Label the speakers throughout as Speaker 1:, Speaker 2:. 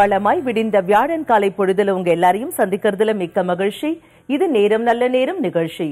Speaker 1: வளமாய் விடிந்த வியாழன் காலை பொழுதுல உங்க எல்லாரையும் சந்திக்கிறதுல மிக்க மகிழ்ச்சி. இது நேரம் நல்ல நேரம் நிகழ்ச்சி.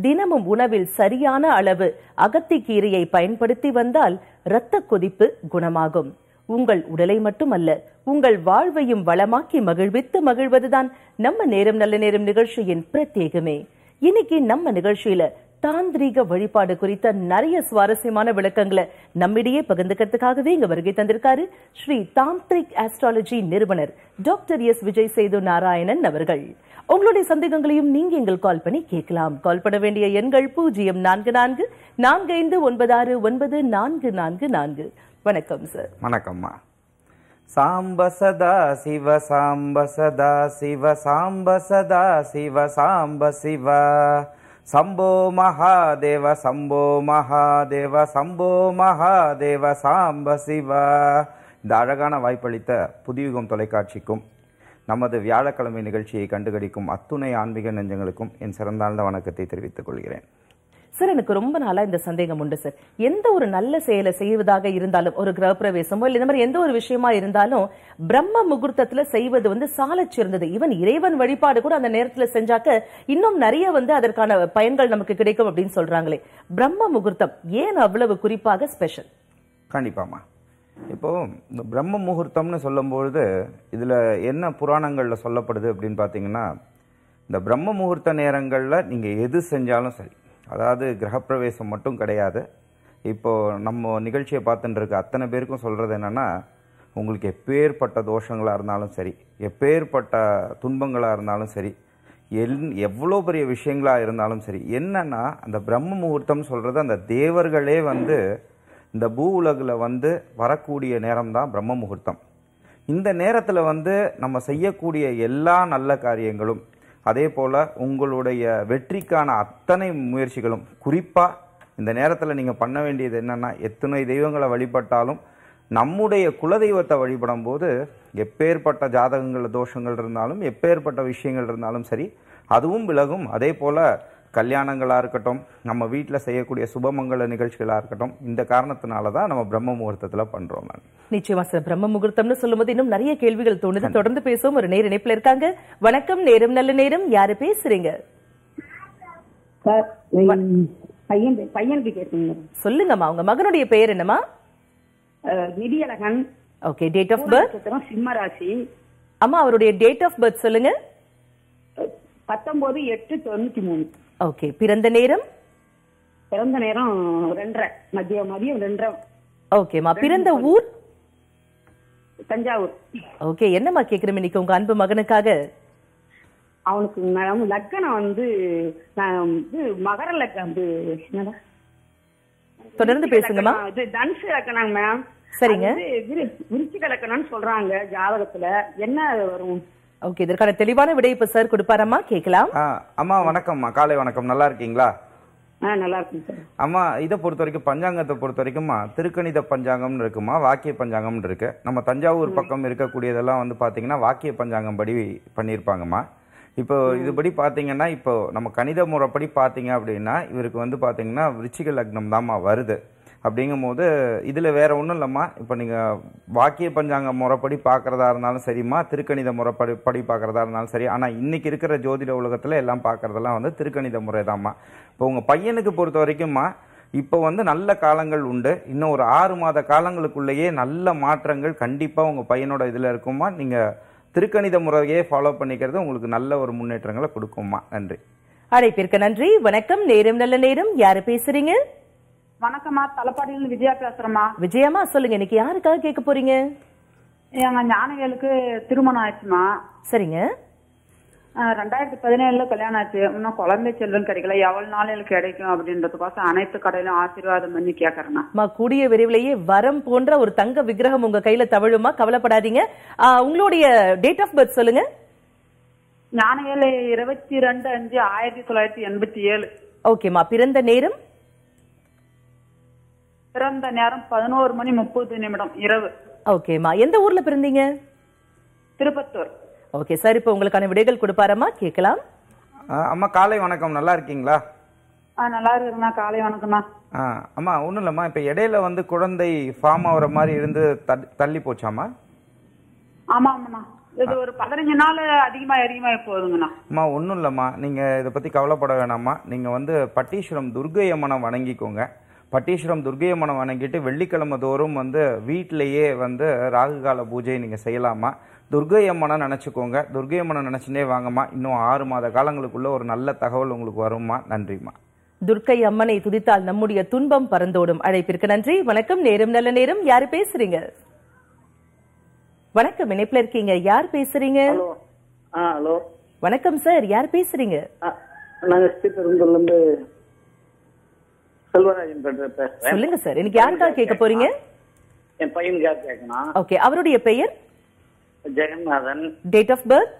Speaker 1: தினமும் உணவில் சரியான அளவு அகத்திக்கீரையை பயன்படுத்தி வந்தால் இரத்த கொதிப்பு குணமாகும். உங்கள் உடலை மட்டுமல்ல உங்கள் வாழ்வையும் வளமாக்கி மகிழ்வித்து மகிழ்வதுதான் நம்ம நேரம் நல்ல நேரம் நிகழ்ச்சியின் பிரத்யேகமே. இன்னைக்கு நம்ம நிகழ்ச்சியில தாந்திரீக வழிபாடு குறித்த நிறைய சுவாரஸ்யமான விளக்கங்களை நம்மிடையே பகிர்ந்துக்கிறதுக்காகவே இங்க வருகை தந்திருக்காரு ஸ்ரீ தாந்திரிக் ஆஸ்ட்ராலஜி நிறுவனர் டாக்டர் எஸ் விஜய் சேது நாராயணன் அவர்கள். உங்களுடைய சந்தேகங்களையும் நீங்க எங்கள் கால் பண்ணி கேட்கலாம். கால் பண்ண வேண்டிய எண்கள் பூஜ்ஜியம் நான்கு நான்கு நான்கு ஐந்து ஒன்பது ஆறு ஒன்பது நான்கு நான்கு நான்கு. வணக்கம் சார்
Speaker 2: வணக்கம்மா. சாம்ப சதா சிவ சாம்ப சதா சிவ சாம்ப சதா சிவ சாம்ப சிவா. சம்போ மகாதேவ சம்போ மகாதேவ சம்போ மகாதேவ சாம்ப சிவ இந்த அழகான வாய்ப்பளித்த புதியுகம் தொலைக்காட்சிக்கும் நமது வியாழக்கிழமை நிகழ்ச்சியை கண்டுகளிக்கும் அத்துணை ஆன்மீக நெஞ்சங்களுக்கும் என் சிறந்தாழ்ந்த வணக்கத்தை தெரிவித்துக் கொள்கிறேன்.
Speaker 1: சார் எனக்கு ரொம்ப நாளா இந்த சந்தேகம் உண்டு சார். எந்த ஒரு நல்ல செயலை செய்வதாக இருந்தாலும் ஒரு கிரகப்பிரவேசமோ இல்ல இந்த மாதிரி எந்த ஒரு விஷயமா இருந்தாலும் பிரம்ம முகூர்த்தத்துல செய்வது வந்து சாலச் சிறந்தது. ஈவன் இறைவன் வழிபாடு கூட அந்த நேரத்துல செஞ்சாக்க இன்னும் நிறைய வந்து அதற்கான பயன்கள் நமக்கு கிடைக்கும் அப்படின்னு சொல்றாங்களே. பிரம்ம முகூர்த்தம் ஏன் அவ்வளவு குறிப்பாக ஸ்பெஷல்
Speaker 2: கண்டிப்பாம்மா. இப்போ இந்த பிரம்ம முகூர்த்தம்னு சொல்லும்பொழுது இதில் என்ன புராணங்களில் சொல்லப்படுது அப்படின்னு பார்த்தீங்கன்னா இந்த பிரம்ம முகூர்த்த நேரங்களில் நீங்கள் எது செஞ்சாலும் சரி அதாவது கிரகப்பிரவேசம் மட்டும் கிடையாது. இப்போது நம்ம நிகழ்ச்சியை பார்த்துட்டு இருக்க அத்தனை பேருக்கும் சொல்கிறது என்னென்னா உங்களுக்கு எப்பேற்பட்ட தோஷங்களாக இருந்தாலும் சரி எப்பேற்பட்ட துன்பங்களாக இருந்தாலும் சரி எல் எவ்வளோ பெரிய விஷயங்களாக இருந்தாலும் சரி என்னன்னா அந்த பிரம்ம முகூர்த்தம் சொல்கிறது அந்த தேவர்களே வந்து இந்த பூ உலகில் வந்து வரக்கூடிய நேரம் தான் பிரம்ம முகூர்த்தம். இந்த நேரத்தில் வந்து நம்ம செய்யக்கூடிய எல்லா நல்ல காரியங்களும் அதே போல் உங்களுடைய வெற்றிக்கான அத்தனை முயற்சிகளும் குறிப்பாக இந்த நேரத்தில் நீங்கள் பண்ண வேண்டியது என்னென்னா எத்தனை தெய்வங்களை வழிபட்டாலும் நம்முடைய குலதெய்வத்தை வழிபடும் போது எப்பேற்பட்ட ஜாதகங்கள் தோஷங்கள் இருந்தாலும் எப்பேற்பட்ட விஷயங்கள் இருந்தாலும் சரி அதுவும் விலகும். அதே போல் கல்யாணங்களாக இருக்கட்டும் நம்ம வீட்டில் செய்யக்கூடிய சுபமங்கல நிகழ்ச்சிகளாக இருக்கட்டும் இந்த காரணத்தினால தான் நம்ம பிரம்ம முகூர்த்தத்தில் பண்ணுறோம் மேம்.
Speaker 1: நிச்சயமா சார். பிரம்ம முகூர்த்தம்னு சொல்லும்போது இன்னும் நிறைய கேள்விகள் தோணுது. தொடர்ந்து பேசுவோம். ஒரு நேர இணைப்புல இருக்காங்க. வணக்கம் நேரம் நல்ல நேரம். யாரு பேசுறீங்க?
Speaker 3: சார் பையன் பையனுக்கு கேட்டுங்க.
Speaker 1: சொல்லுங்கம்மா. உங்க மகனுடைய பெயர் என்னம்மா?
Speaker 3: Nithiyazhagan
Speaker 1: okay date of birth
Speaker 3: சிம்ம ராசி
Speaker 1: அம்மா அவருடைய டேட் ஆஃப் பர்த் சொல்லுங்க.
Speaker 3: பத்தொன்பது எட்டு தொண்ணூத்தி மூணு.
Speaker 1: ஓகே பிறந்த நேரம்?
Speaker 3: பிறந்த நேரம் ரெண்டரை மதியம் மதியம் ரெண்டரை.
Speaker 1: ஓகேம்மா பிறந்த ஊர்?
Speaker 3: தஞ்சாவூர்.
Speaker 1: ஓகே என்னம்மா கேக்குறோம் இன்னைக்கு உங்க அன்பு மகனுக்காக?
Speaker 3: அவனுக்கு மேடம் லக்கணம் வந்து இது மகர லக்கணம் இது என்னடா?
Speaker 1: தொடர்ந்து பேசுங்கம்மா.
Speaker 3: இது தனுசு லக்கணம் மேம்.
Speaker 1: சரிங்க.
Speaker 3: விருச்சிக லக்கணம்னு சொல்றாங்க ஜாதகத்துல. என்ன வரும்?
Speaker 1: ஓகே இதற்கான தெளிவான விடை இப்ப சார் கொடுப்பாரம்மா கேட்கலாம்.
Speaker 2: ஆ அம்மா வணக்கம்மா. காலை வணக்கம். நல்லா இருக்கீங்களா?
Speaker 3: ஆ நல்லா இருக்கும் சார்
Speaker 2: அம்மா இதை பொறுத்த வரைக்கும் பஞ்சாங்கத்தை பொறுத்த வரைக்கும்மா திருக்கணித பஞ்சாங்கம்னு இருக்குமா வாக்கிய பஞ்சாங்கம்னு இருக்கு. நம்ம தஞ்சாவூர் பக்கம் இருக்கக்கூடியதெல்லாம் வந்து பார்த்தீங்கன்னா வாக்கிய பஞ்சாங்கம் படி பண்ணியிருப்பாங்கம்மா. இப்போ இதுபடி பார்த்தீங்கன்னா இப்போ நம்ம கணித முறைப்படி பார்த்தீங்க அப்படின்னா இவருக்கு வந்து பார்த்தீங்கன்னா விருச்சிக லக்னம் தாம்மா வருது. அப்படிங்கும்போது இதில் வேறு ஒன்றும் இல்லைம்மா. இப்போ நீங்கள் வாக்கிய பஞ்சாங்க முறைப்படி பார்க்குறதா இருந்தாலும் சரிம்மா. திருக்கணித முறைப்படி படி பார்க்குறதா இருந்தாலும் சரி. ஆனால் இன்றைக்கி இருக்கிற ஜோதிட உலகத்தில் எல்லாம் பார்க்குறதெல்லாம் வந்து திருக்கணித முறை தான்மா இப்போ உங்கள் பையனுக்கு பொறுத்த வரைக்கும்மா இப்போ வந்து நல்ல காலங்கள் உண்டு. இன்னும் ஒரு ஆறு மாத காலங்களுக்குள்ளேயே நல்ல மாற்றங்கள் கண்டிப்பாக உங்கள் பையனோட இதில் இருக்குமா நீங்கள் திருக்கணித முறையே ஃபாலோ பண்ணிக்கிறது உங்களுக்கு நல்ல ஒரு முன்னேற்றங்களை கொடுக்கும்மா. நன்றி.
Speaker 1: அழைப்பிற்கு நன்றி. வணக்கம். நேரம் நல்ல நேரம். யாரு பேசுறீங்க?
Speaker 4: வணக்கம்மா தலப்பாடியில விஜயா பேசுறேம்மா.
Speaker 1: விஜயம்மா சொல்லுங்க இன்னைக்கு யாருக்காக கேட்க போறீங்க?
Speaker 4: எங்க ஞானவேலுக்கு திருமணம் ஆச்சுமா
Speaker 1: சரிங்க.
Speaker 4: ரெண்டாயிரத்தி பதினேழுல கல்யாணம் ஆச்சு. இன்னும் குழந்தை செல்வம் கிடைக்கல. எவ்வளவு நாள் கிடைக்கும் அப்படின்றதுக்கோசம் அனைத்து கடையிலும் ஆசீர்வாதம் பண்ணி
Speaker 1: அம்மா கூடிய விரைவிலேயே வரம் போன்ற ஒரு தங்க விக்கிரகம் உங்க கையில தவழுமா கவலைப்படாதீங்க. உங்களுடைய டேட் ஆஃப் பர்த் சொல்லுங்க.
Speaker 4: ஞானவேலு இருபத்தி ரெண்டு அஞ்சு ஆயிரத்தி தொள்ளாயிரத்தி எண்பத்தி ஏழு.
Speaker 1: ஓகேம்மா பிறந்த நேரம்?
Speaker 4: பிறந்த நேரம் பதினோரு மணி முப்பது நிமிடம் இரவு.
Speaker 1: ஓகேம்மா எந்த ஊர்ல பிறந்தீங்க?
Speaker 4: திருப்பத்தூர்.
Speaker 1: ஓகே சார் இப்போ உங்களுக்கான விடைகள் கொடுப்பாரம்மா? கேட்கலாம்.
Speaker 2: அம்மா காலை வணக்கம். நல்லா இருக்கீங்களா?
Speaker 4: ஆ நல்லா இருக்குண்ணா காலை வணக்கம்ண்ணா
Speaker 2: ஆ அம்மா ஒன்றும் இல்லைம்மா. இப்போ இடையில வந்து குழந்தை ஃபார்ம் ஆகுற மாதிரி இருந்து தள்- தள்ளி போச்சாம்மா?
Speaker 4: ஆமா ஆமாண்ணா இது ஒரு பதினஞ்சு நாள் அதிகமா அதிகமா போகுதுங்கண்ணா.
Speaker 2: அம்மா ஒன்றும் இல்லைம்மா. நீங்கள் இதை பற்றி கவலைப்பட வேணாம்மா. நீங்கள் வந்து பட்டீஸ்வரம் துர்க்கை அம்மனை வணங்கிக்கோங்க. பட்டீஸ்வரம் துர்க்கை அம்மனை வணங்கிட்டு வெள்ளிக்கிழமை தோறும் வந்து வீட்டிலேயே வந்து ராகுகால பூஜை நீங்கள் செய்யலாமா? துர்க்கை அம்மனை நினச்சிக்கோங்க. துர்க்கை அம்மனை நினச்சினே வாங்கம்மா. இன்னும் ஆறு மாத காலங்களுக்குள்ள ஒரு நல்ல தகவல் உங்களுக்கு வரும்மா. நன்றிம்மா.
Speaker 1: துர்க்கை அம்மனை துதித்தால் நம்முடைய துன்பம் பறந்தோடும். அழைப்பிற்கு நன்றி. வணக்கம். நேரம் நல்ல நேரம். யாரு பேசுறீங்க? வணக்கம். இணைப்புல இருக்கீங்க. யார் பேசுறீங்க?
Speaker 5: ஹலோ. ஆ ஹலோ.
Speaker 1: வணக்கம் சார். யார் பேசுறீங்க?
Speaker 5: நாங்க இருந்து செல்வராஜன்
Speaker 1: சொல்லுங்க சார். இன்னைக்கு யாருக்காக கேட்க போறீங்க?
Speaker 5: என் பையனுக்காக கேட்கணும்
Speaker 1: ஓகே அவருடைய பெயர்?
Speaker 5: ஜெகநாதன்
Speaker 1: டேட் ஆஃப் பர்த்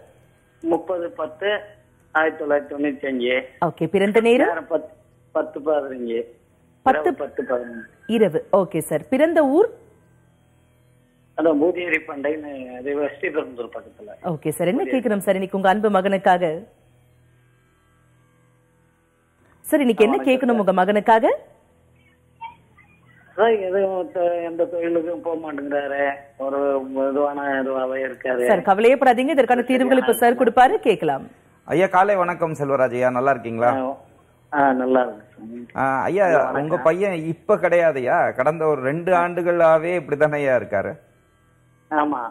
Speaker 5: முப்பது பத்து ஆயிரத்தி தொள்ளாயிரத்தி தொண்ணூத்தி அஞ்சு
Speaker 1: ஓகே பிறந்த நேரம்
Speaker 5: பத்து பதினஞ்சு?
Speaker 1: பத்து-
Speaker 5: பத்து பதினஞ்சு
Speaker 1: இரவு. Okay sir. பிறந்த ஊர்?
Speaker 5: அதான் பூதியேரி பண்டைன்னு அது ஸ்ரீபெரும்புதூர் பக்கத்துல.
Speaker 1: Okay sir. என்ன கேட்கணும் சார் இன்னைக்கு உங்க அன்பு மகனுக்காக? சார் இன்னைக்கு என்ன கேட்கணும் உங்க மகனுக்காக? சார் கவலையே படாதீங்க இதற்கான தீர்வுகள் இப்ப சார் கொடுப்பாரு கேட்கலாம்.
Speaker 2: ஐயா காலை வணக்கம் செல்வராஜ் ஐயா. நல்லா இருக்கீங்களா?
Speaker 5: நல்லா
Speaker 2: ஐயா உங்க பையன் இப்ப கிடையாதுயா கடந்த ஒரு ரெண்டு ஆண்டுகளாவே இப்படித்தானே ஐயா இருக்காரு?
Speaker 5: ஆமா.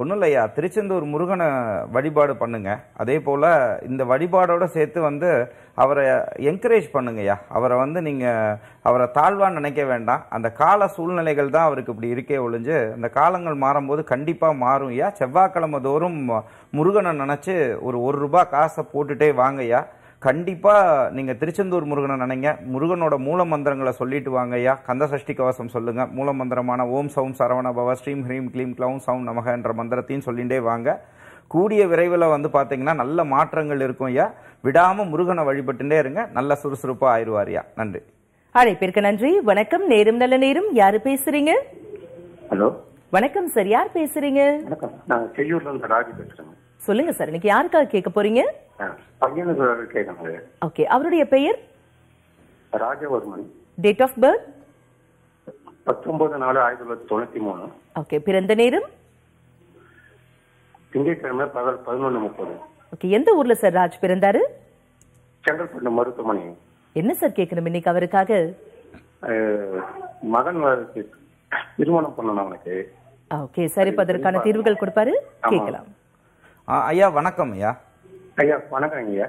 Speaker 2: ஒன்றும் இல்லையா திருச்செந்தூர் முருகனை வழிபாடு பண்ணுங்க. அதே போல் இந்த வழிபாடோட சேர்த்து வந்து அவரை என்கரேஜ் பண்ணுங்கய்யா. அவரை வந்து நீங்கள் அவரை தாழ்வாக நினைக்க வேண்டாம். அந்த கால சூழ்நிலைகள் தான் அவருக்கு இப்படி இருக்கே ஒழிஞ்சு அந்த காலங்கள் மாறும்போது கண்டிப்பாக மாறும் ஐயா. செவ்வாய்க்கிழமை தோறும் முருகனை நினச்சி ஒரு ஒரு ரூபா காசை போட்டுகிட்டே வாங்கய்யா. கண்டிப்பா நீங்க திருச்செந்தூர் முருகனை நினைங்க. முருகனோட மூல மந்திரங்களை சொல்லிட்டு வாங்க ஐயா. கந்த சஷ்டி கவசம் சொல்லுங்க. மூல மந்திரமான ஓம் சௌம் சரவண பவ ஸ்ரீம் ஹ்ரீம் க்ளீம் க்ளௌம் சௌம் நமக என்ற மந்திரத்தையும் சொல்லிட்டே வாங்க. கூடிய விரைவில் வந்து பாத்தீங்கன்னா நல்ல மாற்றங்கள் இருக்கும் ஐயா. விடாம முருகனை வழிபட்டுட்டே இருங்க. நல்ல சுறுசுறுப்பா ஆயிடுவாரியா நன்றி.
Speaker 1: அழைப்பிற்கு நன்றி. வணக்கம். நேரம் நல்ல நேரம். யாரு பேசுறீங்க?
Speaker 6: ஹலோ.
Speaker 1: வணக்கம் சார். யார் பேசுறீங்க?
Speaker 6: வணக்கம். நான் செய்யூர்ல இருந்து ராஜி பேசுறேன்.
Speaker 1: சொல்லுங்க சார். இன்னைக்கு யாருக்காக கேட்க போறீங்க?
Speaker 6: பையனுக்கு கேட்கணும்
Speaker 1: ஓகே அவருடைய பெயர்?
Speaker 6: ராஜவர்மன்.
Speaker 1: டேட் ஆஃப் பர்த்
Speaker 6: பத்தொன்பது நாலு ஆயிரத்தி தொள்ளாயிரத்தி தொண்ணூத்தி மூணு.
Speaker 1: ஓகே பிறந்த நேரம்?
Speaker 6: திங்கட்கிழமை பகல் பதினொன்று முப்பது.
Speaker 1: ஓகே எந்த ஊர்ல சார் ராஜ் பிறந்தாரு?
Speaker 6: செங்கல்பட்டு மருத்துவமனை.
Speaker 1: என்ன சார் கேட்கணும் இன்னைக்கு அவருக்காக?
Speaker 6: மகன் திருமணம் பண்ணணும் அவனுக்கு.
Speaker 1: ஓகே சார் இப்ப அதற்கான தீர்வுகள் கொடுப்பாரு. கேட்கலாம்.
Speaker 2: ஐயா வணக்கம் ஐயா.
Speaker 6: ஐயா வணக்கம் ஐயா.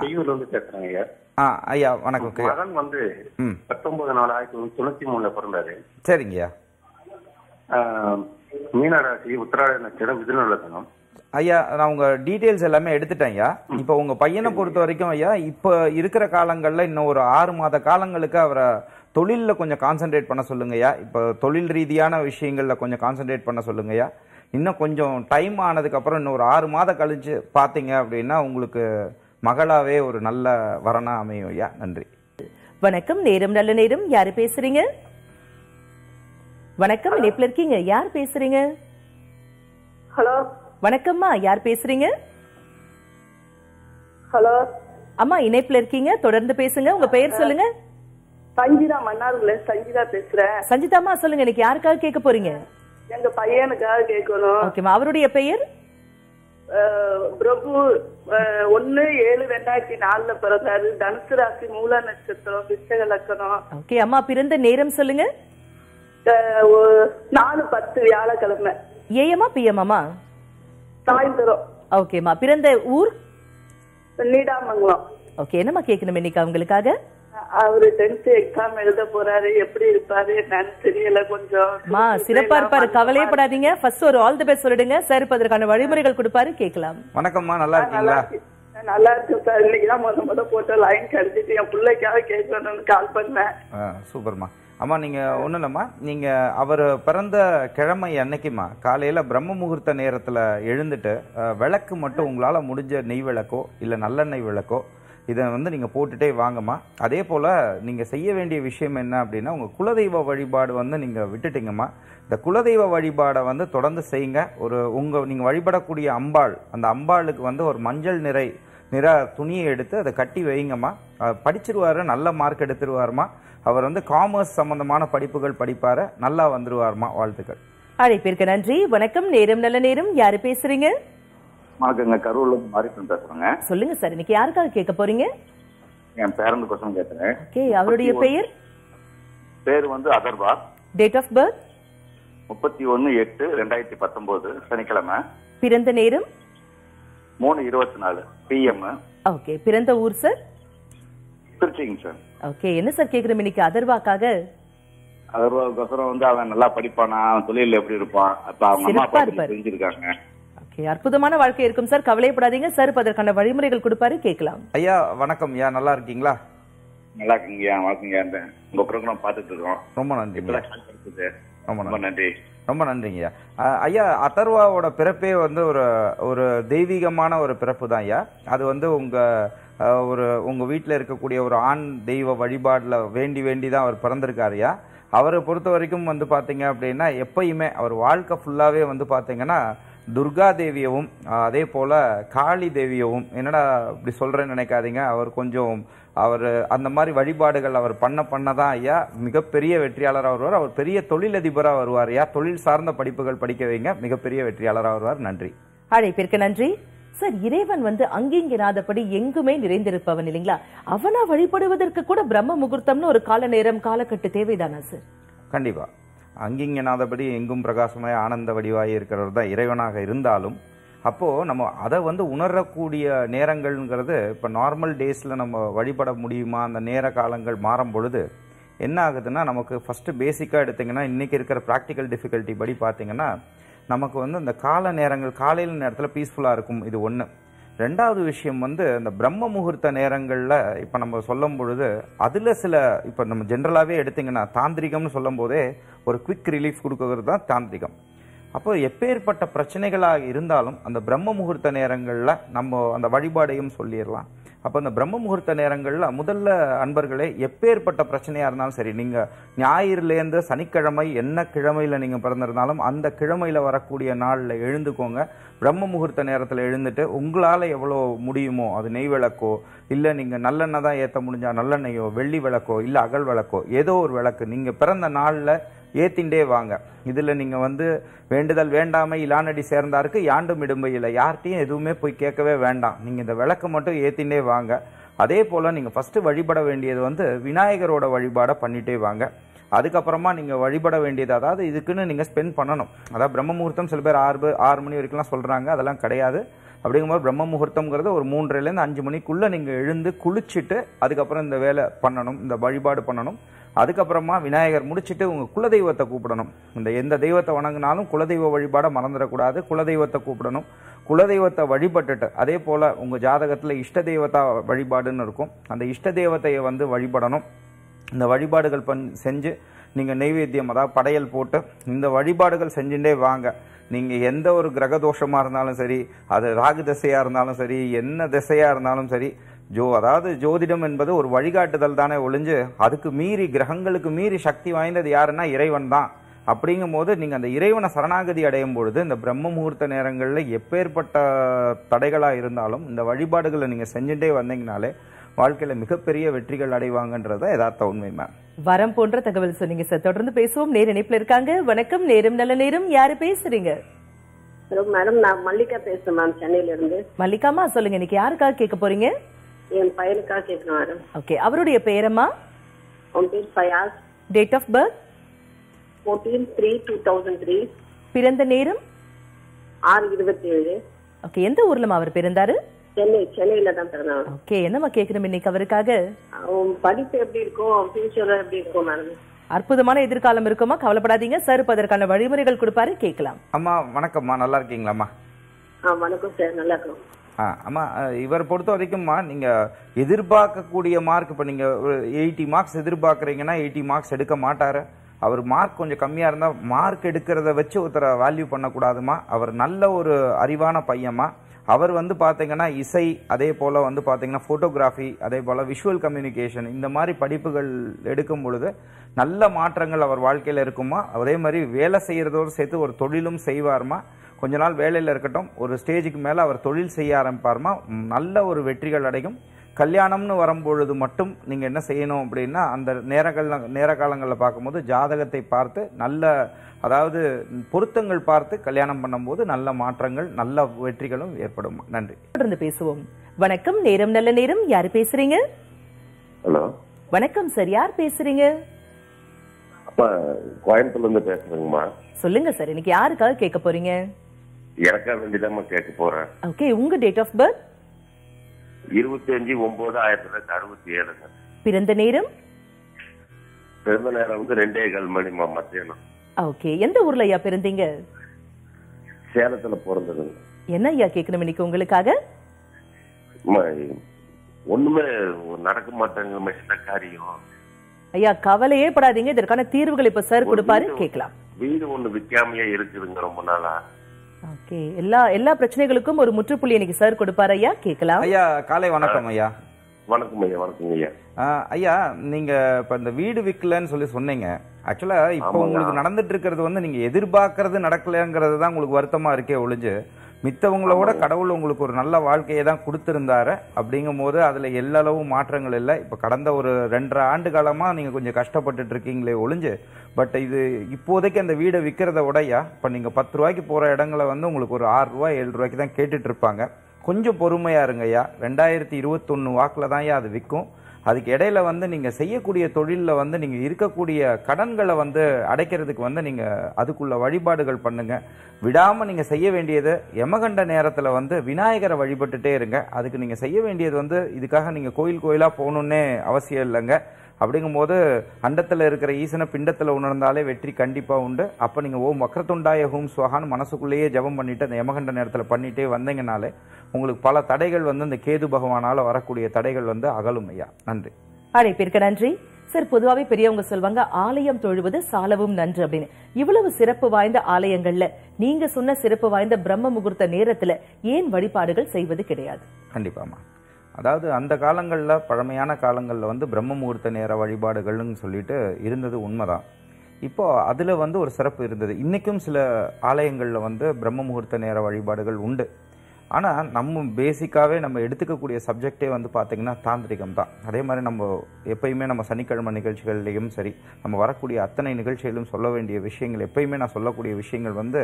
Speaker 6: செய்யூர்ல இருந்து பேசுறேன் ஐயா.
Speaker 2: ஆ ஐயா வணக்கம்.
Speaker 6: மகன் வந்து பத்தொன்பது நாலு ஆயிரத்தி தொண்ணூத்தி மூணுல பிறந்தாரு.
Speaker 2: சரிங்கய்யா
Speaker 6: மீனராசி உத்திராட நட்சத்திரம் மிதுன
Speaker 2: ஐயா நான் உங்க டீடைல்ஸ் எல்லாமே எடுத்துட்டேன் ஐயா. இப்போ உங்க பையனை பொறுத்த வரைக்கும் ஐயா இப்போ இருக்கிற காலங்கள்ல இன்னும் ஒரு ஆறு மாத காலங்களுக்கு அவரை தொழில்ல கொஞ்சம் கான்சென்ட்ரேட் பண்ண சொல்லுங்க ஐயா. இப்போ தொழில் ரீதியான விஷயங்கள்ல கொஞ்சம் கான்சென்ட்ரேட் பண்ண சொல்லுங்க ஐயா. இன்னும் கொஞ்சம் டைம் ஆனதுக்கு அப்புறம் இன்னும் ஒரு ஆறு மாதம் கழிச்சு பாத்தீங்க அப்படின்னா உங்களுக்கு மகளாவே ஒரு நல்ல வரனா அமையும் ஐயா. நன்றி.
Speaker 1: வணக்கம். நேரம் நல்ல நேரம். யாரு பேசுறீங்க? வணக்கம். இணைப்புல இருக்கீங்க. யார் பேசுறீங்க?
Speaker 7: ஹலோ.
Speaker 1: வணக்கம்மா. யார் பேசுறீங்க?
Speaker 7: ஹலோ.
Speaker 1: அம்மா இணைப்புல இருக்கீங்க. தொடர்ந்து பேசுங்க. உங்க பெயர் சொல்லுங்க.
Speaker 7: சஞ்சிதா மன்னார்ல சஞ்சிதா பேசுறேன்.
Speaker 1: சஞ்சிதாம்மா சொல்லுங்க. இன்னைக்கு யாருக்காக கேட்க போறீங்க?
Speaker 7: எங்க பையனுக்காக கேட்கணும்.
Speaker 1: ஓகேம்மா அவருடைய பெயர்?
Speaker 7: பிரபு ஒண்ணு ஏழு ரெண்டாயிரத்தி நாலுல பிறந்தாரு. தனுசு ராசி மூல நட்சத்திரம் பிச்சக லக்கணம்.
Speaker 1: ஓகே அம்மா பிறந்த நேரம் சொல்லுங்க.
Speaker 7: நாலு பத்து வியாழக்கிழமை.
Speaker 1: ஏஎம்மா பிஎம்மாமா
Speaker 7: சாயந்தரம்.
Speaker 1: ஓகேம்மா பிறந்த ஊர்?
Speaker 7: நீடாமங்கலம்.
Speaker 1: ஓகே என்னம்மா கேட்கணும் இன்னைக்கு அவங்களுக்காக?
Speaker 7: அவரு டென்த் எக்ஸாம் எழுத போறாரு எப்படி இருப்பாரு என்னன்னு தெரியல கொஞ்சம்.
Speaker 1: சிறப்பா இருப்பாரு. கவலையே படாதீங்க ஃபர்ஸ்ட் ஒரு ஆல் தி பெஸ்ட் சொல்லிடுங்க. சார் இப்ப அதற்கான வழிமுறைகள் கொடுப்பாரு கேட்கலாம்.
Speaker 2: வணக்கம்மா நல்லா இருக்கீங்களா?
Speaker 7: இருக்கு நல்லா இருக்கு சார் இன்னைக்குதான் முத முத போட்ட லைன் கிடைச்சிட்டு என் பிள்ளைக்காக கேட்கணும்னு கால் பண்ணேன்.
Speaker 2: சூப்பர்மா. அம்மா நீங்க ஒண்ணும் இல்லம்மா. நீங்க அவர் பிறந்த கிழமை அன்னைக்குமா காலையில பிரம்ம முகூர்த்த நேரத்துல எழுந்துட்டு விளக்கு மட்டும் உங்களால முடிஞ்ச நெய் விளக்கோ இல்ல நல்லெண்ணெய் விளக்கோ இதை வந்து நீங்கள் போட்டுட்டே வாங்கம்மா. அதே போல் நீங்கள் செய்ய வேண்டிய விஷயம் என்ன அப்படின்னா உங்கள் குலதெய்வ வழிபாடு வந்து நீங்கள் விட்டுட்டீங்கம்மா. இந்த குலதெய்வ வழிபாடை வந்து தொடர்ந்து செய்யுங்க. ஒரு உங்கள் நீங்கள் வழிபடக்கூடிய அம்பாள் அந்த அம்பாளுக்கு வந்து ஒரு மஞ்சள் நிறை நிற துணியை எடுத்து அதை கட்டி வைங்கம்மா. படிச்சிருவார் படிச்சிருவாரு நல்ல மார்க் எடுத்துருவாருமா அவர் வந்து காமர்ஸ் சம்பந்தமான படிப்புகள் படிப்பாரு நல்லா வந்துருவாருமா வாழ்த்துக்கள்.
Speaker 1: அழைப்பிற்கு நன்றி. வணக்கம். நேரம் நல்ல நேரம். யாரு பேசுறீங்க?
Speaker 8: வணக்கங்க கரூர்ல இருந்து மாரிசன் பேசுறேங்க
Speaker 1: சொல்லுங்க. சார் இன்னைக்கு யாருக்காக கேட்க போறீங்க?
Speaker 8: என் பேரன் கொசம் கேட்கிறேன்.
Speaker 1: ஓகே அவருடைய பெயர்?
Speaker 8: பேர் வந்து அதர்வா.
Speaker 1: டேட் ஆஃப் பர்த்
Speaker 8: முப்பத்தி ஒன்னு எட்டு ரெண்டாயிரத்தி பத்தொன்பது சனிக்கிழமை.
Speaker 1: பிறந்த நேரம்?
Speaker 8: மூணு இருபத்தி நாலு பிஎம்
Speaker 1: ஓகே பிறந்த ஊர் சார்?
Speaker 8: திருச்சிங்க சார்.
Speaker 1: ஓகே என்ன சார் கேக்குறோம் இன்னைக்கு அதர்வாக்காக?
Speaker 8: அதர்வாவுக்கோசரம் வந்து அவன் நல்லா படிப்பானா? அவன் தொழில் எப்படி இருப்பான்? அப்ப அவங்க அம்மா அப்பா தெரிஞ்சிருக்காங்க.
Speaker 1: ஓகே அற்புதமான வாழ்க்கை இருக்கும் சார். கவலைப்படாதீங்க சார் இப்ப அதற்கான வழிமுறைகள் கொடுப்பாரு. கேட்கலாம்.
Speaker 2: ஐயா வணக்கம். ஐயா நல்லா இருக்கீங்களா?
Speaker 8: நல்லா இருக்குங்கய்யா வணக்கங்கய்யா இந்த உங்க ப்ரோக்ராம் பார்த்துட்டு இருக்கோம்.
Speaker 2: ரொம்ப
Speaker 8: கிடைச்சது.
Speaker 2: ரொம்ப
Speaker 8: நன்றி.
Speaker 2: ரொம்ப நன்றிங்க ஐயா. அதர்வாவோட பிறப்பே வந்து ஒரு ஒரு தெய்வீகமான ஒரு பிறப்பு தான் ஐயா. அது வந்து உங்க ஒரு உங்க வீட்டில் இருக்கக்கூடிய ஒரு ஆண் தெய்வ வழிபாடுல வேண்டி வேண்டி தான் அவர் பிறந்திருக்காரு ஐயா. அவரை பொறுத்த வரைக்கும் வந்து பாத்தீங்க அப்படின்னா எப்பயுமே அவர் வாழ்க்கை ஃபுல்லாவே வந்து பாத்தீங்கன்னா துர்கா தேவியவும் அதே போல காளி தேவியவும் என்னடா இப்படி சொல்றேன்னு நினைக்காதீங்க. அவர் கொஞ்சம் அவர் அந்த மாதிரி வழிபாடுகள் அவர் பண்ண பண்ண தான் ஐயா? மிகப்பெரிய வெற்றியாளராக வருவார். அவர் பெரிய தொழிலதிபராக வருவார் ஐயா. தொழில் சார்ந்த படிப்புகள் படிக்க வைங்க. மிகப்பெரிய வெற்றியாளராக வருவார். நன்றி.
Speaker 1: அழைப்பிற்கு நன்றி. சார் இறைவன் வந்து அங்கிங்கனாதபடி எங்குமே நிறைந்திருப்பவன் இல்லைங்களா? அவனா வழிபடுவதற்கு கூட பிரம்ம முகூர்த்தம்னு ஒரு கால நேரம் காலக்கட்டு தேவைதானா சார்?
Speaker 2: கண்டிப்பா. அங்கிங்கனாதபடி எங்கும் பிரகாசமாய் ஆனந்த வடிவாய் இருக்கிறவர் தான் இறைவனாக இருந்தாலும் அப்போது நம்ம அதை வந்து உணரக்கூடிய நேரங்கள்ங்கிறது இப்போ நார்மல் டேஸில் நம்ம வழிபட முடியுமா? அந்த நேர காலங்கள் மாறும் பொழுது என்ன ஆகுதுன்னா நமக்கு ஃபஸ்ட்டு பேசிக்காக எடுத்திங்கன்னா இன்றைக்கி இருக்கிற ப்ராக்டிக்கல் டிஃபிகல்ட்டி படி பார்த்தீங்கன்னா நமக்கு வந்து அந்த கால நேரங்கள் காலையில் நேரத்தில் பீஸ்ஃபுல்லாக இருக்கும். இது ஒன்று ரெண்டாவது விஷயம் வந்து இந்த பிரம்ம முகூர்த்த நேரங்களில் இப்போ நம்ம சொல்லும் பொழுது அதில் சில இப்போ நம்ம ஜென்ரலாகவே எடுத்திங்கன்னா தாந்திரிகம்னு சொல்லும் போதே ஒரு குவிக் ரிலீஃப் கொடுக்கறது தான் தாந்திரிகம். அப்போ எப்பேற்பட்ட பிரச்சனைகளாக இருந்தாலும் அந்த பிரம்ம முகூர்த்த நேரங்களில் நம்ம அந்த வழிபாடையும் சொல்லிடலாம். அப்போ இந்த பிரம்ம முகூர்த்த நேரங்களில் முதல்ல அன்பர்களே எப்பேற்பட்ட பிரச்சனையாக இருந்தாலும் சரி நீங்கள் ஞாயிறுலேருந்து சனிக்கிழமை என்ன கிழமையில் நீங்கள் பிறந்திருந்தாலும் அந்த கிழமையில் வரக்கூடிய நாளில் எழுந்துக்கோங்க. பிரம்ம முகூர்த்த நேரத்தில் எழுந்துட்டு உங்களால் எவ்வளோ முடியுமோ அது நெய் விளக்கோ இல்லை நீங்கள் நல்லெண்ணெய் தான் ஏற்ற முடிஞ்சால் நல்லெண்ணெயோ வெள்ளி விளக்கோ இல்லை அகல் விளக்கோ ஏதோ ஒரு விளக்கு. நீங்கள் பிறந்த நாளில் ஏத்திண்டே வாங்க. இதில் நீங்கள் வந்து வேண்டுதல் வேண்டாமை இலானடி சேர்ந்தாருக்கு யாண்டும் இடும்பை இல்லை. எதுவுமே போய் கேட்கவே வேண்டாம். நீங்கள் இந்த விளக்கு மட்டும் ஏத்திண்டே வாங்க. அதே போல் நீங்கள் ஃபஸ்ட்டு வழிபட வேண்டியது வந்து விநாயகரோட வழிபாடை பண்ணிட்டே வாங்க. அதுக்கப்புறமா நீங்கள் வழிபட வேண்டியது அதாவது இதுக்குன்னு நீங்கள் ஸ்பெண்ட் பண்ணணும். அதாவது பிரம்ம முகூர்த்தம் சில பேர் ஆறு ஆறு மணி வரைக்கும்லாம் சொல்கிறாங்க அதெல்லாம் கிடையாது. அப்படிங்கும்போது பிரம்ம முகூர்த்தம்ங்கிறது ஒரு மூன்றரைலேருந்து அஞ்சு மணிக்குள்ளே நீங்கள் எழுந்து குளிச்சுட்டு அதுக்கப்புறம் இந்த வேலை பண்ணணும் இந்த வழிபாடு பண்ணணும். அதுக்கப்புறமா விநாயகர் முடிச்சுட்டு உங்கள் குலதெய்வத்தை கூப்பிடணும். இந்த எந்த தெய்வத்தை வணங்கினாலும் குலதெய்வ வழிபாடை மறந்துடக்கூடாது குலதெய்வத்தை கூப்பிடணும். குலதெய்வத்தை வழிபட்டுட்டு அதே போல் உங்கள் ஜாதகத்தில் இஷ்ட தெய்வத்தா வழிபாடுன்னு இருக்கும். அந்த இஷ்ட தெய்வத்தையை வந்து வழிபடணும். இந்த வழிபாடுகள் பண் செஞ்சு நீங்கள் நெய்வேத்தியம் அதாவது படையல் போட்டு இந்த வழிபாடுகள் செஞ்சுட்டே வாங்க. நீங்கள் எந்த ஒரு கிரக தோஷமாக இருந்தாலும் சரி அது ராகு திசையாக இருந்தாலும் சரி என்ன திசையாக இருந்தாலும் சரி ஜோ அதாவது ஜோதிடம் என்பது ஒரு வழிகாட்டுதல் தானே ஒழிஞ்சு அதுக்கு மீறி கிரகங்களுக்கு மீறி சக்தி வாய்ந்தது யாருன்னா இறைவன் தான். அப்படிங்கும் போது நீங்கள் அந்த இறைவனை சரணாகதி அடையும் பொழுது இந்த பிரம்ம முகூர்த்த நேரங்களில் எப்பேற்பட்ட தடைகளாக இருந்தாலும் இந்த வழிபாடுகளை நீங்கள் செஞ்சுட்டே வந்தீங்கனாலே வாழ்க்கையில மிகப்பெரிய வெற்றிகள் அடைவாங்கன்றத யதார்த்த உண்மை மேம்
Speaker 1: வரம் போன்ற தகவல் சொன்னீங்க சார் தொடர்ந்து பேசுவோம். நேர இணைப்புல இருக்காங்க. வணக்கம். நேரம் நல்ல நேரம். யாரு பேசுறீங்க?
Speaker 7: மேடம் நான் மல்லிகா பேசுறேன் மேம் சென்னையில இருந்து
Speaker 1: மல்லிகாமா சொல்லுங்க. இன்னைக்கு யாருக்காக கேட்க போறீங்க?
Speaker 7: என் பையனுக்காக கேட்கணும் மேடம்
Speaker 1: ஓகே அவருடைய பெயரம்மா
Speaker 7: அவன் பேர் Fayaz.
Speaker 1: Date of birth
Speaker 7: fourteen three two thousand three
Speaker 1: பிறந்த நேரம்?
Speaker 7: ஆறு இருபத்தி ஏழு.
Speaker 1: ஓகே எந்த ஊர்லமா அவர் பிறந்தாரு?
Speaker 7: சென்னை சென்னையில தான் பிறந்தான்
Speaker 1: ஓகே என்னம்மா கேட்கணும் இன்னைக்கு அவருக்காக?
Speaker 7: படிப்பு எப்படி இருக்கும் ஃபியூச்சர் எப்படி இருக்கும் மேடம்
Speaker 1: அற்புதமான எதிர்காலம் இருக்குமா? கவலைப்படாதீங்க. சார் இப்ப அதற்கான வழிமுறைகள் கொடுப்பாரு கேட்கலாம்.
Speaker 2: அம்மா வணக்கம்மா. நல்லா இருக்கீங்களாம்மா?
Speaker 7: ஆ வணக்கம் சார். நல்லா இருக்கும்.
Speaker 2: ஆ அம்மா இவர் பொறுத்த வரைக்கும்மா நீங்க எதிர்பார்க்கக்கூடிய மார்க் இப்போ நீங்க எயிட்டி மார்க்ஸ் எதிர்பார்க்குறீங்கன்னா எயிட்டி மார்க்ஸ் எடுக்க மாட்டாரு. அவர் மார்க் கொஞ்சம் கம்மியா இருந்தா மார்க் எடுக்கிறத வச்சு ஒருத்தரை வேல்யூ பண்ணக்கூடாதுமா அவர் நல்ல ஒரு அறிவான பையன்மா. அவர் வந்து பார்த்திங்கன்னா இசை அதே போல் வந்து பார்த்திங்கன்னா ஃபோட்டோகிராஃபி அதே போல் விஷுவல் கம்யூனிகேஷன் இந்த மாதிரி படிப்புகள் எடுக்கும் பொழுது நல்ல மாற்றங்கள் அவர் வாழ்க்கையில் இருக்குமா? அதே மாதிரி வேலை செய்கிறதோடு சேர்த்து ஒரு தொழிலும் செய்வார்மா? கொஞ்ச நாள் வேலையில் இருக்கட்டும் ஒரு ஸ்டேஜுக்கு மேலே அவர் தொழில் செய்ய ஆரம்பிப்பார்மா? நல்ல ஒரு வெற்றிகள் அடையும். கல்யாணம்னு வரும்பொழுது மட்டும் நீங்க என்ன செய்யணும் அப்படின்னா அந்த நேரங்கள் நேர காலங்களில் பார்க்கும்போது ஜாதகத்தை பார்த்து நல்ல அதாவது பொருத்தங்கள் பார்த்து கல்யாணம் பண்ணும்போது நல்ல மாற்றங்கள் நல்ல வெற்றிகளும் ஏற்படும். நன்றி.
Speaker 1: தொடர்ந்து பேசுவோம். வணக்கம். நேரம் நல்ல நேரம். யாரு பேசுறீங்க?
Speaker 9: ஹலோ.
Speaker 1: வணக்கம் சார். யார் பேசுறீங்க?
Speaker 9: அப்பா கோயம்புத்தூர்ல இருந்து பேசுறேங்கம்மா.
Speaker 1: சொல்லுங்க சார். இன்னைக்கு யாருக்காக கேட்க போறீங்க?
Speaker 9: எனக்கா வேண்டிதாம்மா கேட்க போறேன்.
Speaker 1: ஓகே உங்க டேட் ஆஃப் பர்த்
Speaker 9: இருபத்தி அஞ்சு ஒன்பது ஆயிரத்தி தொள்ளாயிரத்தி அறுபத்தி ஏழுங்க
Speaker 1: பிறந்த நேரம்?
Speaker 9: பிறந்த நேரம் வந்து ரெண்டே கால் மணிமா மத்தியானம்.
Speaker 1: ஓகே. எந்த ஊர்ல ஐயா பிறந்தீங்க?
Speaker 9: சேலத்துல பிறந்ததுங்க
Speaker 1: என்ன ஐயா கேட்கணும் இன்னைக்கு உங்களுக்காக?
Speaker 9: ஒண்ணுமே நடக்க மாட்டேங்க காரியம்.
Speaker 1: ஐயா கவலையே படாதீங்க. இதற்கான தீர்வுகள் இப்ப சார் கொடுப்பாரு. கேட்கலாம்.
Speaker 9: வீடு ஒண்ணு விக்காமையே இருக்குதுங்க ரொம்ப நாளா.
Speaker 1: ஓகே. எல்லா எல்லா பிரச்சனைகளுக்கும் ஒரு முற்றுப்புள்ளி இன்னைக்கு சார் கொடுப்பாரு ஐயா. கேட்கலாம்.
Speaker 2: ஐயா காலை வணக்கம் ஐயா.
Speaker 9: வணக்கம் ஐயா வணக்கம் ஐயா.
Speaker 2: ஐயா நீங்க இப்ப இந்த வீடு விக்கலன்னு சொல்லி சொன்னீங்க. ஆக்சுவலா இப்போ. உங்களுக்கு நடந்துட்டு இருக்கிறது வந்து நீங்க எதிர்பார்க்கறது நடக்கலங்கிறது தான் உங்களுக்கு வருத்தமா இருக்கே ஒழிஞ்சு. மித்தவங்களோட கடவுள் உங்களுக்கு ஒரு நல்ல வாழ்க்கையை தான் கொடுத்திருந்தாரு அப்படிங்கும் போது அதுல எல்லளவும் மாற்றங்கள் இல்லை. இப்ப கடந்த ஒரு ரெண்டரை ஆண்டு காலமா நீங்க கொஞ்சம் கஷ்டப்பட்டுட்டு இருக்கீங்களே ஒழிஞ்சு பட் இது இப்போதைக்கு அந்த வீடை விற்கிறத உடையா இப்ப நீங்க பத்து ரூபாய்க்கு போற இடங்களை வந்து உங்களுக்கு ஒரு ஆறு ரூபாய் ஏழு ரூபாய்க்கு தான் கேட்டுட்டு இருப்பாங்க. கொஞ்சம் பொறுமையா இருங்க ஐயா. ரெண்டாயிரத்தி இருபத்தொன்னு வாக்குல தான் ஐயா அது விற்கும் அதுக்கு இடையில வந்து நீங்க செய்யக்கூடிய தொழிலில் வந்து நீங்க இருக்கக்கூடிய கடன்களை வந்து அடைக்கிறதுக்கு வந்து நீங்க அதுக்குள்ள வழிபாடுகள் பண்ணுங்க. விடாம நீங்க செய்ய வேண்டியது யமகண்ட நேரத்தில் வந்து விநாயகரை வழிபட்டுட்டே இருங்க. அதுக்கு நீங்க செய்ய வேண்டியது வந்து இதுக்காக நீங்க கோயில் கோயிலா போகணுன்னே அவசியம் இல்லைங்க. அப்படிங்கும்போது அண்டத்துல இருக்கிற ஈசனை பிண்டத்துல உணர்ந்தாலே வெற்றி கண்டிப்பா உண்டு. அப்ப நீங்க ஓம் வக்ரத்துண்டாய ஹோம் சுவகான்னு மனசுக்குள்ளேயே ஜெபம் பண்ணிட்டு அந்த யமகண்ட நேரத்துல பண்ணிட்டே வந்தீங்கனாலே உங்களுக்கு பல தடைகள் வந்து இந்த கேது பகவானால வரக்கூடிய தடைகள் வந்து அகலும் ஐயா. நன்றி.
Speaker 1: அழைப்பிற்கு நன்றி. சார் பொதுவாவே பெரியவங்க சொல்வாங்க ஆலயம் தொழுவது சாலவும் நன்று அப்படின்னு. இவ்வளவு சிறப்பு வாய்ந்த ஆலயங்கள்ல நீங்க சொன்ன சிறப்பு வாய்ந்த பிரம்ம முகூர்த்த நேரத்துல ஏன் வழிபாடுகள் செய்வது கிடையாது?
Speaker 2: கண்டிப்பாம்மா. அதாவது அந்த காலங்களில் பழமையான காலங்களில் வந்து பிரம்ம முகூர்த்த நேர வழிபாடுகள்னு சொல்லிட்டு இருந்தது உண்மைதான். இப்போ அதில் வந்து ஒரு சிறப்பு இருந்தது. இன்றைக்கும் சில ஆலயங்களில் வந்து பிரம்ம முகூர்த்த நேர வழிபாடுகள் உண்டு. ஆனால் நம்ம பேசிக்காகவே நம்ம எடுத்துக்கக்கூடிய சப்ஜெக்டே வந்து பார்த்திங்கன்னா தாந்திரிகம் தான். அதே மாதிரி நம்ம எப்பயுமே நம்ம சனிக்கிழமை நிகழ்ச்சிகள்லேயும் சரி நம்ம வரக்கூடிய அத்தனை நிகழ்ச்சிகளிலும் சொல்ல வேண்டிய விஷயங்கள் எப்பயுமே நான் சொல்லக்கூடிய விஷயங்கள் வந்து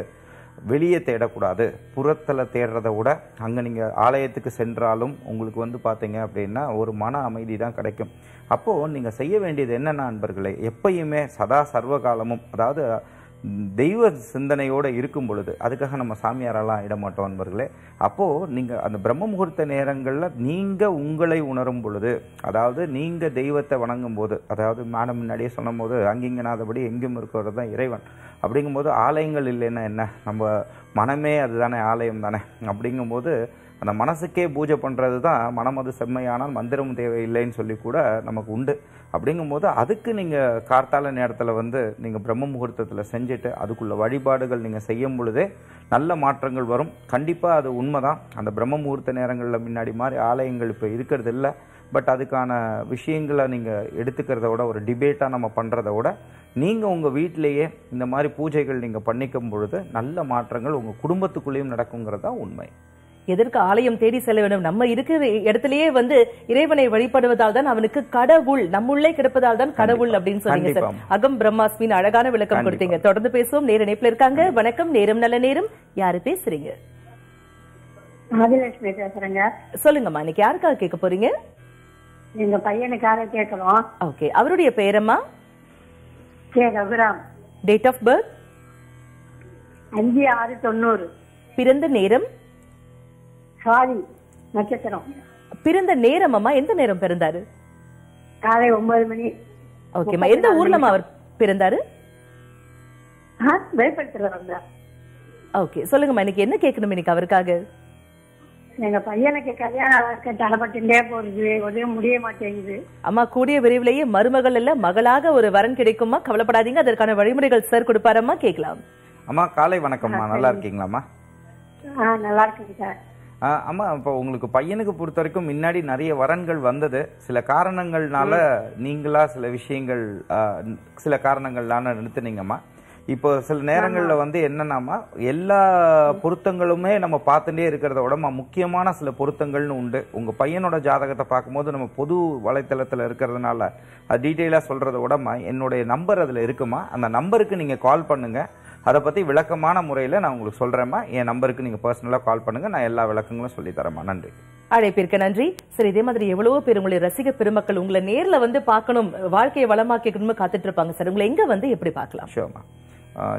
Speaker 2: வெளியே தேடக்கூடாது. புறத்தில் தேடுறத விட அங்கே நீங்கள் ஆலயத்துக்கு சென்றாலும் உங்களுக்கு வந்து பார்த்தீங்க அப்படின்னா ஒரு மன அமைதி தான் கிடைக்கும். அப்போது நீங்கள் செய்ய வேண்டியது என்னென்ன அன்பர்களே எப்பயுமே சதா சர்வ காலமும் அதாவது தெய்வ சிந்தனையோடு இருக்கும் பொழுது அதுக்காக நம்ம சாமியாரெல்லாம் இட மாட்டோம் நண்பர்களே. அப்போது நீங்கள் அந்த பிரம்ம முகூர்த்த நேரங்களில் நீங்கள் உங்களை உணரும் பொழுது அதாவது நீங்கள் தெய்வத்தை வணங்கும் போது அதாவது மேடம் முன்னாடியே சொன்னும் போது அங்கிங்கனாதபடி எங்கும் இருக்கிறது தான் இறைவன். அப்படிங்கும்போது ஆலயங்கள் இல்லைன்னா என்ன? நம்ம மனமே அதுதானே ஆலயம் தானே? அப்படிங்கும்போது அந்த மனசுக்கே பூஜை பண்ணுறது தான் மனம் அது செம்மையானால் மந்திரம் தேவையில்லைன்னு சொல்லி கூட நமக்கு உண்டு. அப்படிங்கும்போது அதுக்கு நீங்கள் கார்த்தால நேரத்தில் வந்து நீங்கள் பிரம்ம முகூர்த்தத்தில் செஞ்சுட்டு அதுக்குள்ள வழிபாடுகள் நீங்கள் செய்யும் பொழுதே நல்ல மாற்றங்கள் வரும். கண்டிப்பாக அது உண்மை தான் அந்த பிரம்ம முகூர்த்த நேரங்களில் முன்னாடி மாதிரி ஆலயங்கள் இப்போ இருக்கிறது இல்லை. பட் அதுக்கான விஷயங்களை நீங்கள் எடுத்துக்கிறத விட ஒரு டிபேட்டாக நம்ம பண்ணுறத விட நீங்கள் உங்கள் வீட்டிலேயே இந்த மாதிரி பூஜைகள் நீங்கள் பண்ணிக்கும் பொழுது நல்ல மாற்றங்கள் உங்கள் குடும்பத்துக்குள்ளேயும் நடக்குங்கிறது தான் உண்மை.
Speaker 1: எதற்கு ஆலயம் தேடி செல்ல வேண்டும்? நம்ம இருக்கிற இடத்திலேயே வந்து இறைவனை வழிபடுவதால் தான் அவனுக்கு கடவுள் நம்முள்ளே கிடப்பதால் தான் கடவுள் அப்படின்னு சொன்னீங்க சார். அகம் பிரம்மாஸ்மின் அழகான விளக்கம். கொடுத்தீங்க. தொடர்ந்து பேசுவோம். நேர இணைப்புல இருக்காங்க. வணக்கம். நேரம் நல்ல நேரம். யாரு பேசுறீங்க?
Speaker 10: ஆதிலட்சுமி பேசுறேங்க.
Speaker 1: சொல்லுங்கம்மா. இன்னைக்கு யாருக்காக கேட்க போறீங்க?
Speaker 10: எங்க பையனுக்காக கேட்கணும்
Speaker 1: ஓகே. அவருடைய பெயரம்மா
Speaker 10: K Raghuram.
Speaker 1: Date of birth
Speaker 10: அஞ்சு ஆறு தொண்ணூறு.
Speaker 1: பிறந்த நேரம்?
Speaker 10: சுவாதி நட்சத்திரம்.
Speaker 1: பிறந்த நேரம் அம்மா எந்த நேரம் பிறந்தாரு?
Speaker 10: காலை ஒன்பது மணி.
Speaker 1: ஓகேம்மா எந்த ஊர்லம்மா அவர் பிறந்தாரு?
Speaker 10: வெளிப்படுத்துற வந்தா
Speaker 1: ஓகே சொல்லுங்கம்மா இன்னைக்கு என்ன கேட்கணும் இன்னைக்கு அவருக்காக?
Speaker 10: எங்க பையனுக்கு கல்யாணம் தடைப்பட்டுட்டே போறது உதவி முடிய மாட்டேங்குது.
Speaker 1: அம்மா கூடிய விரைவிலேயே மருமகள் இல்ல மகளாக ஒரு வரன் கிடைக்குமா கவலைப்படாதீங்க அதற்கான வழிமுறைகள் சார் கொடுப்பாரம்மா கேட்கலாம்.
Speaker 2: அம்மா காலை வணக்கம்மா. நல்லா இருக்கீங்களாம்மா?
Speaker 10: நல்லா இருக்குங்க சார்
Speaker 2: ஆ, அம்மா இப்போ உங்களுக்கு பையனுக்கு பொறுத்த வரைக்கும் முன்னாடி நிறைய வரன்கள் வந்தது. சில காரணங்கள்னால நீங்களா சில விஷயங்கள் சில காரணங்கள்னால நிறுத்துனீங்கம்மா. இப்போ சில நேரங்கள்ல வந்து என்னன்னாமா எல்லா பொருத்தங்களுமே நம்ம பார்த்துட்டே இருக்கிறத விட முக்கியமான சில பொருத்தங்கள்னு உண்டு. உங்க பையனோட ஜாதகத்தை பார்க்கும்போது நம்ம பொது வலைத்தளத்துல இருக்கிறதுனால அது டீட்டெயிலா சொல்றதை விட ம- என்னுடைய நம்பர் அதுல இருக்குமா? அந்த நம்பருக்கு நீங்க கால் பண்ணுங்க. அதை பத்தி விளக்கமான முறையில நான் உங்களுக்கு சொல்றேம்மா. என் நம்பருக்கு நீங்க பர்சனலா கால் பண்ணுங்க. நான் எல்லா விளக்கங்களும் சொல்லி தரேம்மா. நன்றி.
Speaker 1: அழைப்பிற்கு நன்றி. சரி இதே மாதிரி எவ்வளவோ பேர் உங்களுடைய ரசிக பெருமக்கள் உங்களை நேர்ல வந்து பார்க்கணும் வாழ்க்கையை வளமாக்கணும்னு காத்துட்டு இருப்பாங்க சார். உங்களை எங்க வந்து எப்படி பார்க்கலாம்?
Speaker 2: ஷோர்மா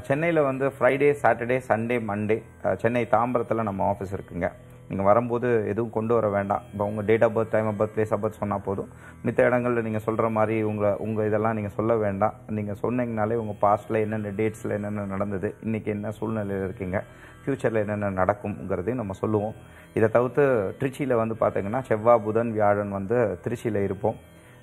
Speaker 2: சென்னையில் வந்து Friday Saturday Sunday Monday Chennai தாம்பரத்தில் நம்ம ஆஃபீஸ் இருக்குங்க. நீங்கள் வரும்போது எதுவும் கொண்டு வர வேண்டாம். இப்போ உங்கள் date of birth time of birth place of birth சொன்னால் போதும். மித்த இடங்களில் நீங்கள் சொல்கிற மாதிரி உங்களை உங்கள் இதெல்லாம் நீங்கள் சொல்ல வேண்டாம். நீங்கள் சொன்னீங்கனாலே உங்கள் பாஸ்ட்டில் என்னென்ன டேட்ஸில் என்னென்ன நடந்தது இன்றைக்கி என்ன சூழ்நிலையில் இருக்கீங்க ஃப்யூச்சரில் என்னென்ன நடக்கும்ங்கிறதையும் நம்ம சொல்லுவோம். இதை தவிர்த்து திருச்சியில் வந்து பார்த்தீங்கன்னா செவ்வாய் புதன் வியாழன் வந்து திருச்சியில் இருப்போம்.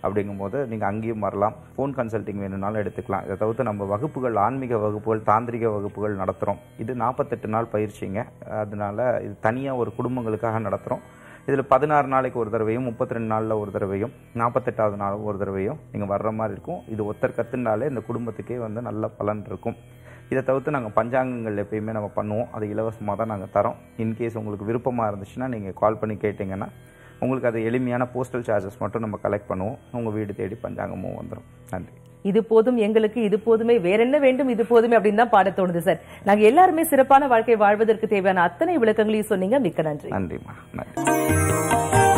Speaker 2: அப்படிங்கும்போது நீங்கள் அங்கேயும் வரலாம். ஃபோன் கன்சல்டிங் வேணும்னாலும் எடுத்துக்கலாம். இதை தவிர்த்து நம்ம வகுப்புகள் ஆன்மீக வகுப்புகள் தாந்திரிக வகுப்புகள் நடத்துகிறோம் இது நாற்பத்தெட்டு நாள் பயிற்சிங்க. அதனால இது தனியாக ஒரு குடும்பங்களுக்காக நடத்துகிறோம் இதில் பதினாறு நாளைக்கு ஒரு தடவையும் முப்பத்தி ரெண்டு நாளில் ஒரு தடவையும் நாற்பத்தெட்டாவது நாள் ஒரு தடவையும் நீங்கள் வர்ற மாதிரி இருக்கும். இது ஒருத்தர் கற்றுனாலே இந்த குடும்பத்துக்கே வந்து நல்ல பலன் இருக்கும். இதை தவிர்த்து நாங்கள் பஞ்சாங்கங்கள் எப்பயுமே நம்ம பண்ணுவோம். அது இலவசமாக தான் நாங்கள் தரோம். இன்கேஸ் உங்களுக்கு விருப்பமாக இருந்துச்சுன்னா நீங்கள் கால் பண்ணி கேட்டிங்கன்னா உங்களுக்கு அது எளிமையான போஸ்டல் சார்ஜஸ் மட்டும் நம்ம கலெக்ட் பண்ணுவோம். உங்கள் வீடு தேடி பஞ்சாங்கமும் வந்துடும் நன்றி.
Speaker 1: இது போதும் எங்களுக்கு இது போதுமே வேற என்ன வேண்டும் இது போதுமே அப்படின்னு தான் பாட தோணுது சார் நாங்க எல்லாருமே சிறப்பான வாழ்க்கை வாழ்வதற்கு தேவையான அத்தனை விளக்கங்களையும் சொன்னீங்க. மிக்க நன்றி.
Speaker 2: நன்றிம்மா. நன்றி.